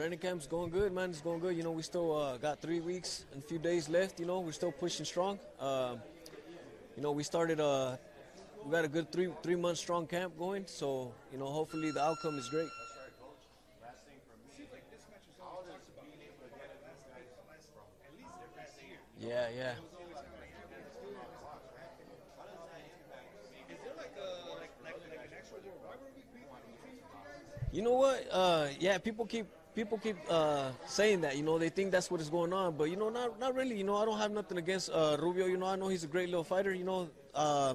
Training camp's going good, man. It's going good. You know, we still uh, got three weeks and a few days left. You know, we're still pushing strong. Uh, you know, we started. Uh, we got a good three three month strong camp going. So you know, hopefully the outcome is great. Yeah, yeah. You know what? Uh, yeah, people keep people keep uh, saying that. You know, they think that's what is going on, but you know, not not really. You know, I don't have nothing against uh, Rubio. You know, I know he's a great little fighter. You know, uh,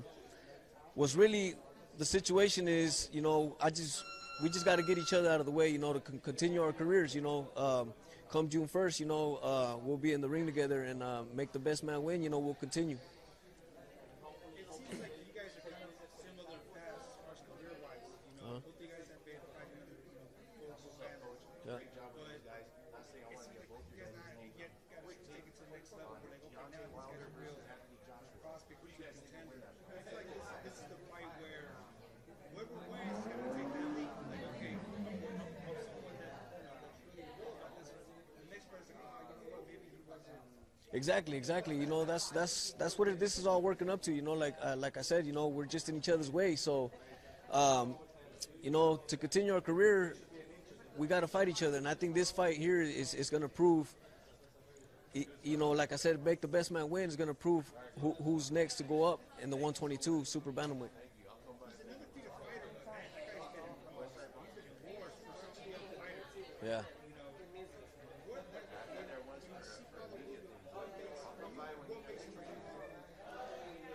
was really the situation is, you know, I just we just got to get each other out of the way. You know, to con- continue our careers. You know, um, come June first, you know, uh, we'll be in the ring together and uh, make the best man win. You know, we'll continue. It seems like you guys are kind of similar paths as far as career-wise. You know, Uh-huh. both you guys have been fighting, you know, full band. Yeah. But it seems like you guys now you get got to take it to the next level. Where like, okay, now these guys are real Exactly, exactly. You know, that's that's that's what it, this is all working up to. You know, like uh, like I said, you know, we're just in each other's way. So, um, you know, to continue our career, we got to fight each other. And I think this fight here is is going to prove. You know, like I said, make the best man win is going to prove who, who's next to go up in the 122 super bantamweight. Yeah.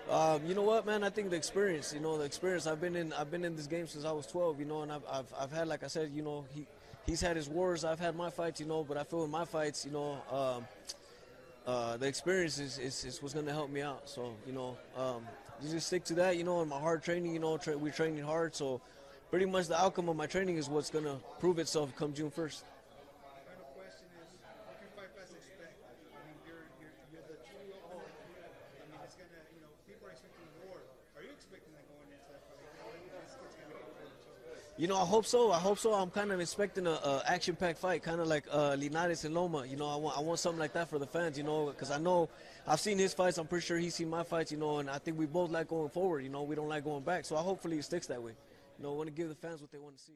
Um, you know what, man? I think the experience. You know, the experience. I've been in. I've been in this game since I was 12. You know, and I've, I've, I've had, like I said, you know, he, he's had his wars. I've had my fights. You know, but I feel in my fights, you know, um, uh, the experience is, is, is what's going to help me out. So, you know, um, you just stick to that. You know, and my hard training. You know, tra- we're training hard. So, pretty much the outcome of my training is what's going to prove itself come June 1st. Final question is, what can Fight Pass expect? I mean, you're, you're, you're the true opponent. I mean, it's gonna, you know, people are expecting war. Are you expecting that going into that fight? Like, this kid's gonna go for it. You know, I hope so. I hope so. I'm kind of expecting a, a action-packed fight, kind of like uh, Linares and Loma. You know, I want I want something like that for the fans. You know, because I know I've seen his fights. I'm pretty sure he's seen my fights. You know, and I think we both like going forward. You know, we don't like going back. So I hopefully it sticks that way. You know, I want to give the fans what they want to see.